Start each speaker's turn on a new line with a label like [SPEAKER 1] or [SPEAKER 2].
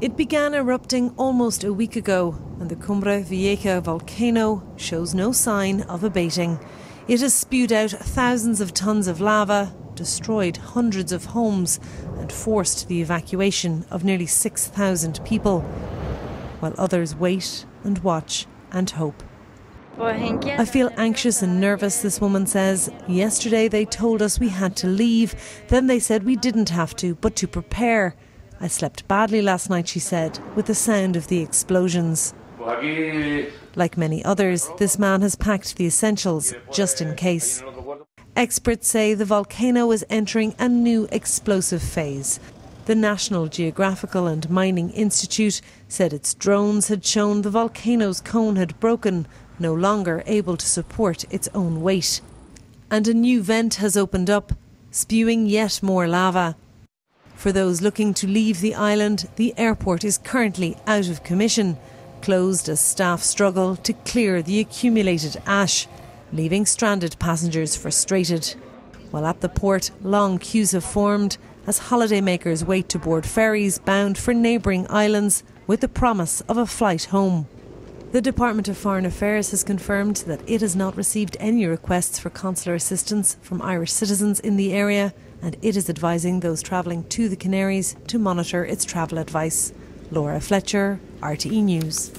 [SPEAKER 1] It began erupting almost a week ago, and the Cumbre Vieja volcano shows no sign of abating. It has spewed out thousands of tons of lava, destroyed hundreds of homes, and forced the evacuation of nearly 6,000 people, while others wait and watch and hope. I feel anxious and nervous, this woman says. Yesterday they told us we had to leave. Then they said we didn't have to, but to prepare. I slept badly last night, she said, with the sound of the explosions. Like many others, this man has packed the essentials just in case. Experts say the volcano is entering a new explosive phase. The National Geographical and Mining Institute said its drones had shown the volcano's cone had broken, no longer able to support its own weight. And a new vent has opened up, spewing yet more lava. For those looking to leave the island, the airport is currently out of commission, closed as staff struggle to clear the accumulated ash, leaving stranded passengers frustrated. While at the port, long queues have formed as holidaymakers wait to board ferries bound for neighbouring islands with the promise of a flight home. The Department of Foreign Affairs has confirmed that it has not received any requests for consular assistance from Irish citizens in the area and it is advising those travelling to the Canaries to monitor its travel advice. Laura Fletcher, RTE News.